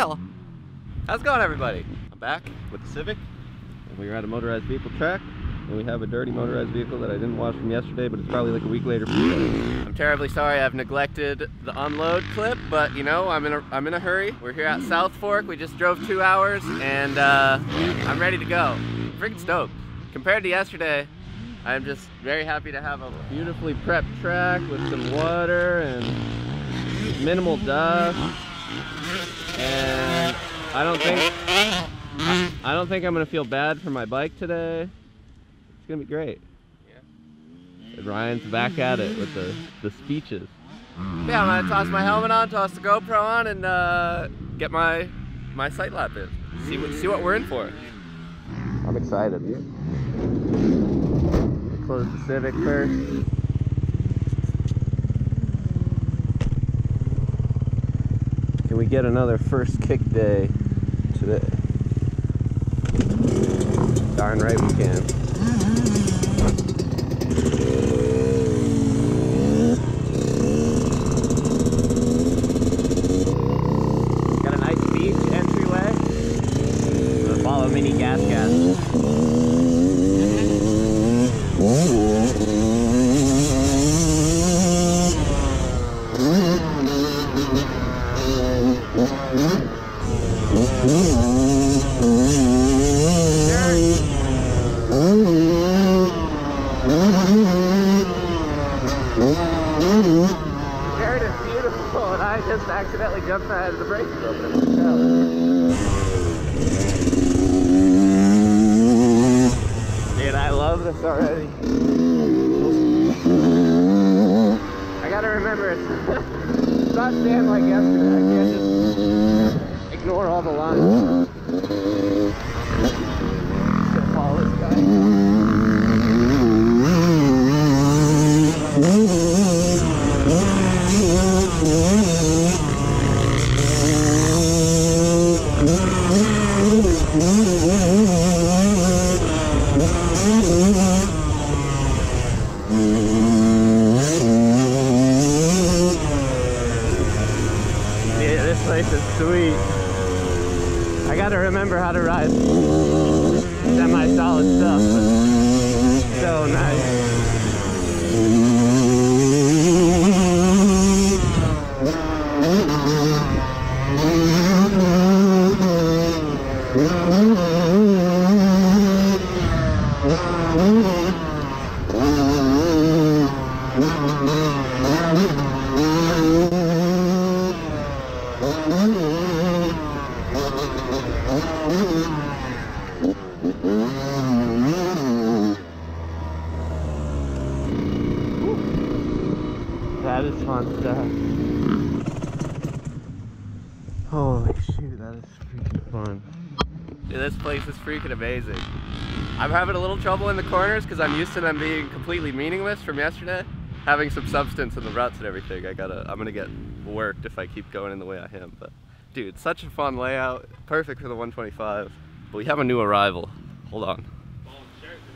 sale. How's it going, everybody? I'm back with the Civic, and We are at a motorized vehicle track, and we have a dirty motorized vehicle that I didn't wash from yesterday, but it's probably like a week later. I'm terribly sorry I've neglected the unload clip, but you know, I'm in a, I'm in a hurry. We're here at South Fork. We just drove two hours, and uh, I'm ready to go. Freaking stoked. Compared to yesterday, I'm just very happy to have a beautifully prepped track with some water and minimal dust. And I don't think I, I don't think I'm gonna feel bad for my bike today. It's gonna be great. Yeah. And Ryan's back at it with the, the speeches. Yeah, I'm gonna toss my helmet on, toss the GoPro on, and uh, get my my sight lap in. See what see what we're in for. I'm excited. Close the Civic first. Can we get another first kick day today? Darn right we can. Got a nice beach entryway. Gonna follow mini gas gas. Jared is beautiful, and I just accidentally jumped out of the brakes Dude, I love this already. I gotta remember, it's, it's not staying like yesterday. I can't just ignore all the lines. Just follow this guy. Yeah, this place is sweet. I gotta remember how to ride semi-solid stuff, so nice is fun stuff. Holy shoot, that is freaking fun. Dude, this place is freaking amazing. I'm having a little trouble in the corners because I'm used to them being completely meaningless from yesterday. Having some substance in the ruts and everything. I gotta, I'm gonna get worked if I keep going in the way I am. But dude, such a fun layout. Perfect for the 125. But we have a new arrival. Hold on.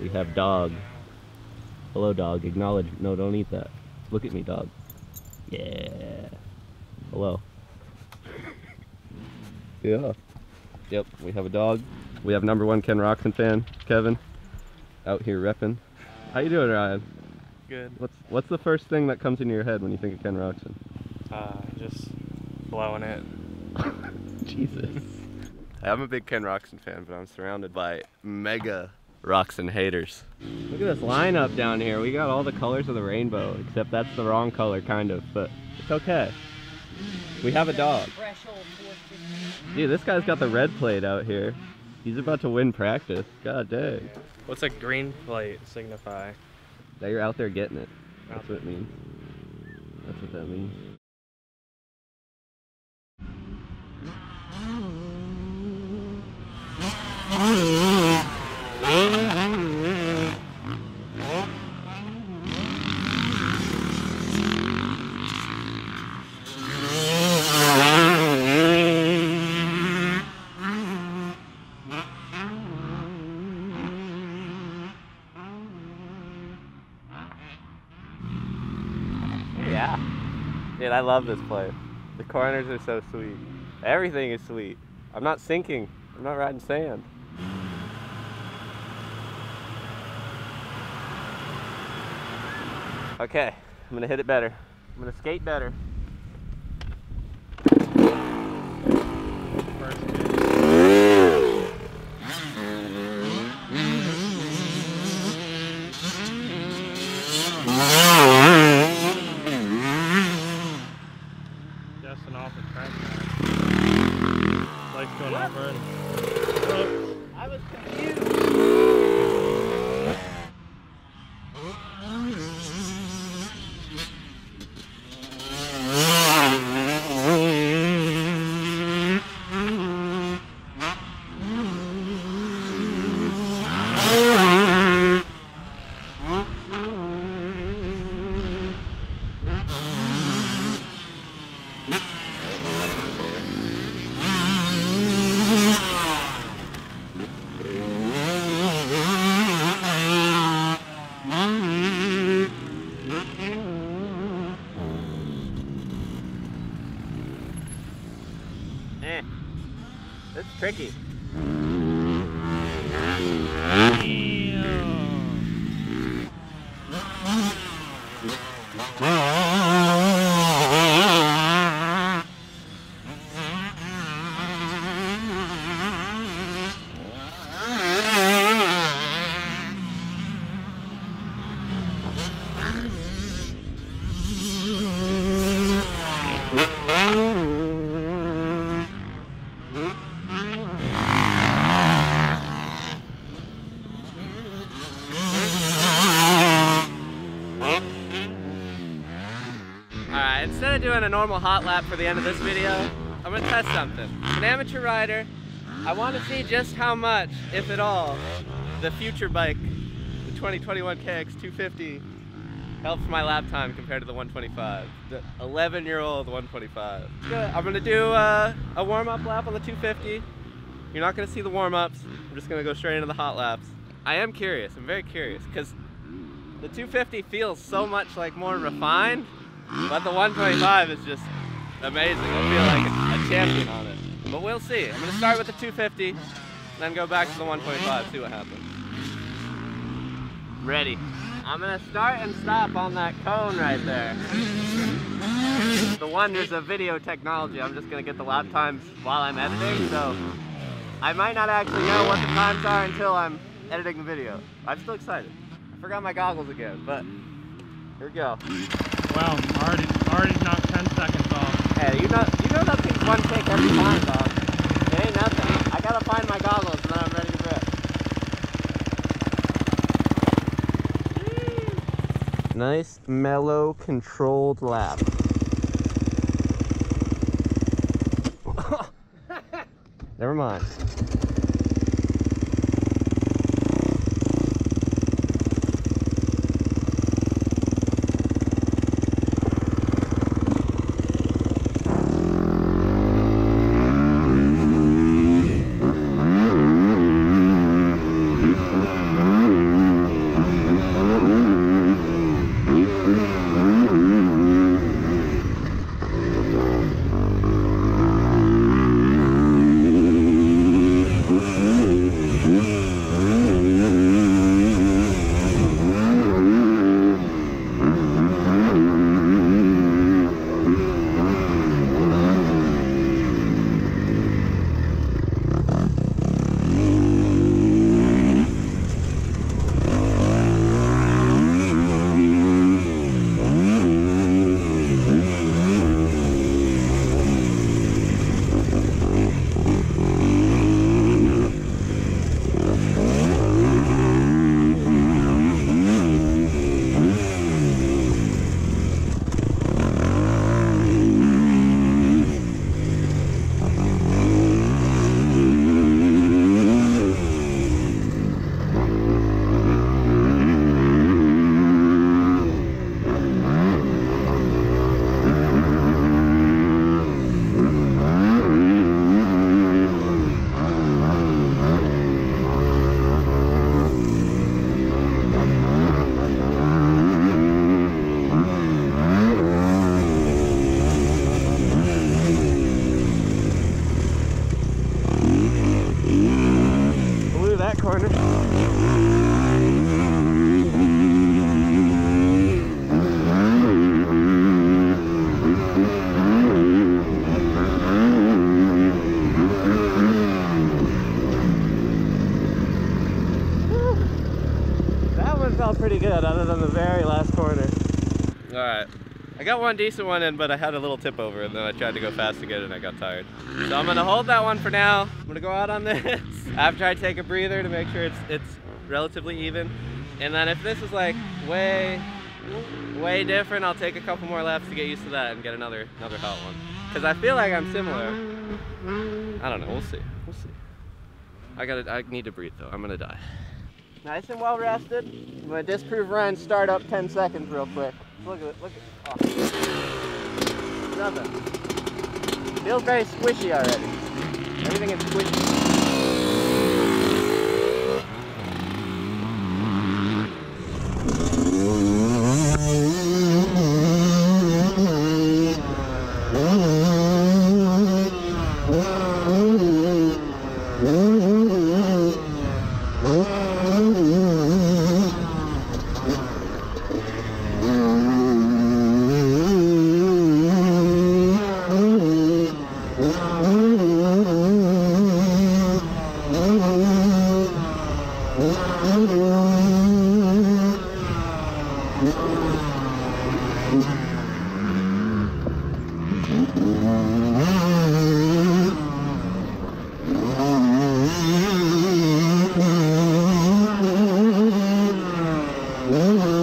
We have dog. Hello dog, acknowledge, no don't eat that. Look at me dog. Yeah. Hello. yeah. Yep, we have a dog. We have number one Ken Roczen fan, Kevin, out here repping. How you doing, Ryan? Good. What's what's the first thing that comes into your head when you think of Ken Roczen? Uh, just blowing it. Jesus. I'm a big Ken Roczen fan, but I'm surrounded by mega Roczen haters. Look at this lineup down here. We got all the colors of the rainbow, except that's the wrong color, kind of, but it's okay. We have a dog. Dude, this guy's got the red plate out here. He's about to win practice. God dang. What's a green plate signify? That you're out there getting it. That's Out what it means. That's what that means. Yeah. Dude, I love this place. The corners are so sweet. Everything is sweet. I'm not sinking. I'm not riding sand. Okay, I'm gonna hit it better. I'm gonna skate better. First good. Justin off the track now. Like going What? over it. I was confused. Eh. That's tricky. Doing a normal hot lap for the end of this video, I'm gonna test something. An amateur rider, I wanna see just how much, if at all, the future bike, the 2021 KX 250, helps my lap time compared to the 125. The 11 year old 125. Good. I'm gonna do uh, a warm up lap on the 250. You're not gonna see the warm ups. I'm just gonna go straight into the hot laps. I am curious, I'm very curious, because the 250 feels so much like more refined, but the 125 is just amazing. I feel like a, champion on it. But we'll see. I'm gonna start with the 250, then go back to the 125, see what happens. Ready. I'm gonna start and stop on that cone right there. The wonders of video technology. I'm just gonna get the lap times while I'm editing, so I might not actually know what the times are until I'm editing the video. I'm still excited. I forgot my goggles again, but here we go. Wow, already already knocked 10 seconds off. Hey, you know, you know that thing's one take every time, dog. It ain't nothing. I gotta find my goggles and then I'm ready to rip. Nice, mellow, controlled lap. Never mind. I got one decent one in, but I had a little tip over and then I tried to go fast again and I got tired. So I'm gonna hold that one for now. I'm gonna go out on this after I take a breather to make sure it's, it's relatively even. And then if this is like way, way different, I'll take a couple more laps to get used to that and get another, another hot one. Cause I feel like I'm similar. I don't know, we'll see, we'll see. I gotta, I need to breathe though, I'm gonna die. Nice and well rested. I'm gonna disprove run, start up 10 seconds real quick. Look at it, look at it. Oh. Nothing. Feels very squishy already. Everything is squishy.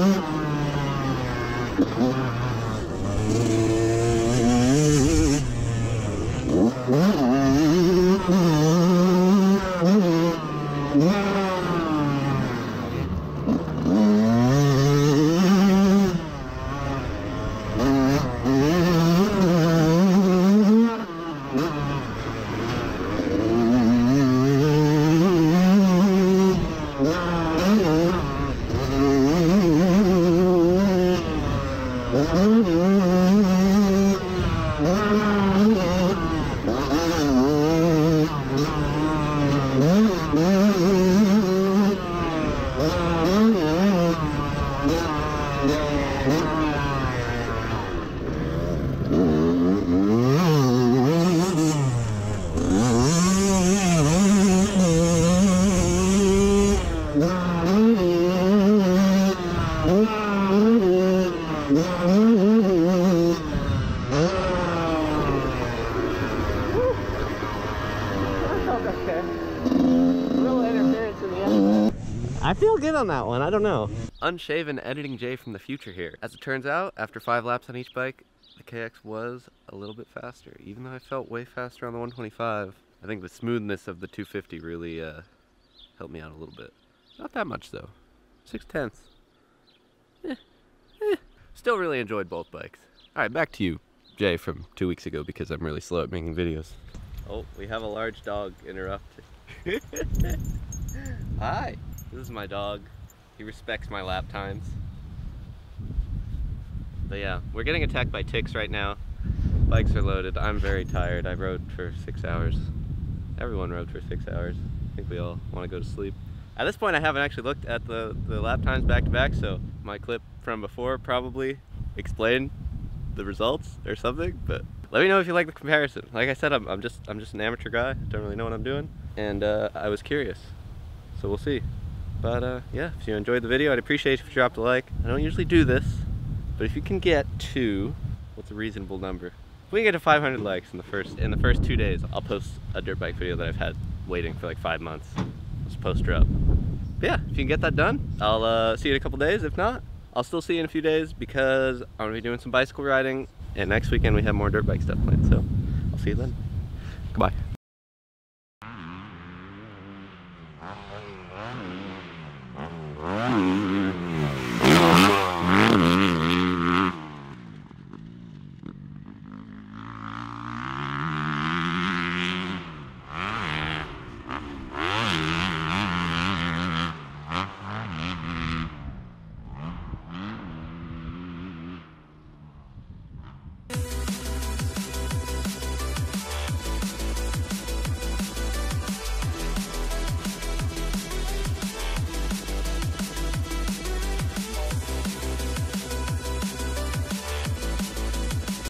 Oh, my God. I feel good on that one. I don't know. Unshaven editing Jay from the future here. As it turns out, after five laps on each bike, the KX was a little bit faster. Even though I felt way faster on the 125, I think the smoothness of the 250 really uh, helped me out a little bit. Not that much though. Six tenths. Eh, eh. Still really enjoyed both bikes. All right, back to you, Jay, from two weeks ago because I'm really slow at making videos. Oh, we have a large dog interrupted. Hi, this is my dog. He respects my lap times. But yeah, we're getting attacked by ticks right now. Bikes are loaded. I'm very tired. I rode for six hours. Everyone rode for six hours. I think we all want to go to sleep. At this point, I haven't actually looked at the, the lap times back to back, so my clip from before probably explained the results or something, but let me know if you like the comparison. Like I said, I'm, I'm just I'm just an amateur guy. Don't really know what I'm doing, and uh, I was curious, so we'll see. But uh, yeah, if you enjoyed the video, I'd appreciate if you dropped a like. I don't usually do this, but if you can get to what's a reasonable number? If we get to 500 likes in the first in the first two days, I'll post a dirt bike video that I've had waiting for like five months. Let's post her up. But yeah, if you can get that done, I'll uh, see you in a couple days. If not, I'll still see you in a few days because I'm gonna be doing some bicycle riding, and next weekend we have more dirt bike stuff planned. So I'll see you then. Goodbye.